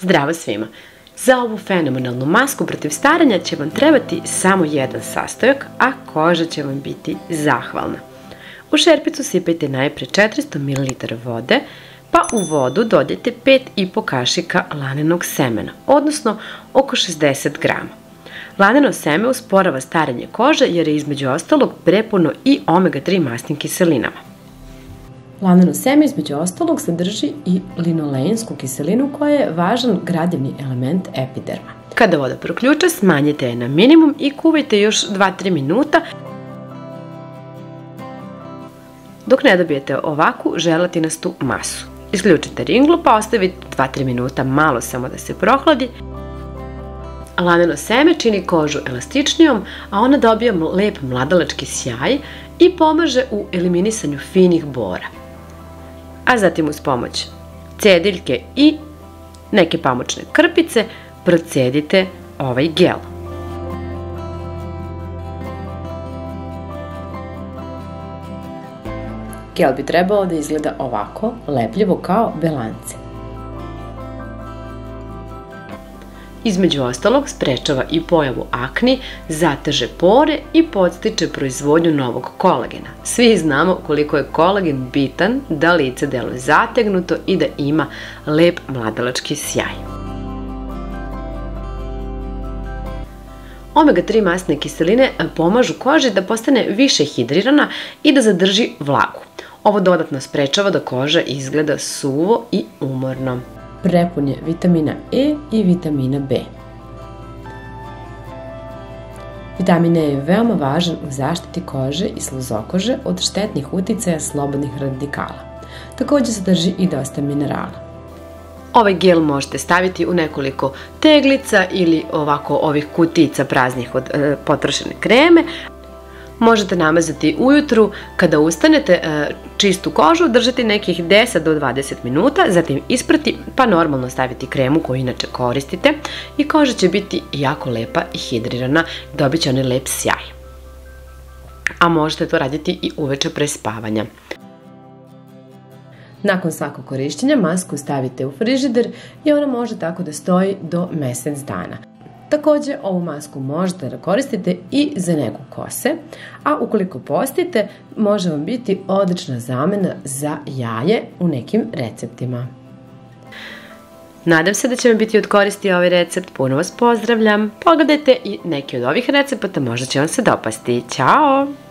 Zdravo svima! Za ovu fenomenalnu masku protiv staranja će vam trebati samo jedan sastojak, a koža će vam biti zahvalna. U šerpicu sipajte najpre 400 ml vode, pa u vodu dodajte 5,5 kašika lanenog semena, odnosno oko 60 grama. Laneno seme usporava starenje kože jer je između ostalog prepuno i omega-3 masnim kiselinama. Laneno seme između ostalog sadrži i linoleinsku kiselinu koja je važan gradivni element epiderma. Kada voda proključa, smanjite je na minimum i kuvajte još 2-3 minuta dok ne dobijete ovakvu želatinastu masu. Isključite ringlu pa ostavite 2-3 minuta malo samo da se prohladi. Laneno seme čini kožu elastičnijom, a ona dobija lep mladalački sjaj i pomaže u eliminisanju finih bora a zatim uz pomoć cediljke i neke pamučne krpice procedite ovaj gel. Gel bi trebao da izgleda ovako, lepljivo kao belance. Između ostalog, sprečava i pojavu akni, zateže pore i podstiče proizvodnju novog kolagena. Svi znamo koliko je kolagen bitan da lice deluje zategnuto i da ima lep mladalački sjaj. Omega-3 masne kiseline pomažu koži da postane više hidrirana i da zadrži vlagu. Ovo dodatno sprečava da koža izgleda suvo i umorno prepun je vitamina E i vitamina B. Vitamin E je veoma važan u zaštiti kože i sluzokože od štetnih uticaja slobodnih radikala. Takođe sadrži i dosta minerala. Ovaj gel možete staviti u nekoliko teglica ili ovako ovih kutica praznih od e, potrošene kreme, Možete namazati ujutru kada ustanete e, čistu kožu, držati nekih 10 do 20 minuta, zatim isprati pa normalno staviti kremu koju inače koristite i koža će biti jako lepa i hidrirana, dobit će onaj lep sjaj. A možete to raditi i uveče pre spavanja. Nakon svakog korišćenja masku stavite u frižider i ona može tako da stoji do mesec dana. Takođe, ovu masku možete da koristite i za neku kose, a ukoliko postite, može vam biti odlična zamena za jaje u nekim receptima. Nadam se da će vam biti od koristi ovaj recept, puno vas pozdravljam, pogledajte i neki od ovih recepata, možda će vam se dopasti. Ćao!